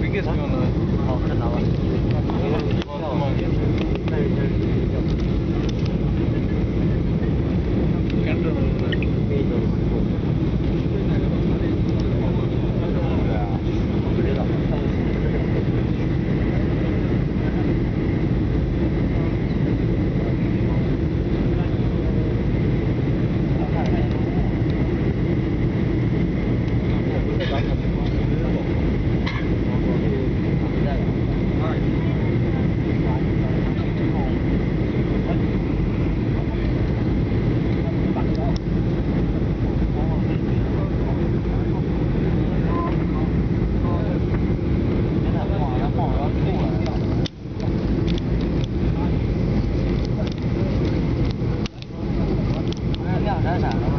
biggest one. uh, 어, 그래 나와. 闪了。